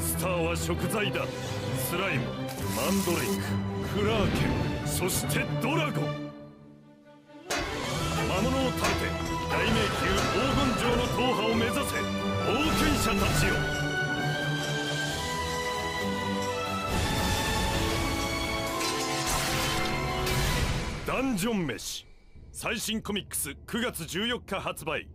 スターは食材だ。スライムマンドレイククラーケンそしてドラゴン。魔物を食べて大迷宮黄金城の踏破を目指せ冒険者たちよ。ダンジョン飯。最新コミックス9月14日発売。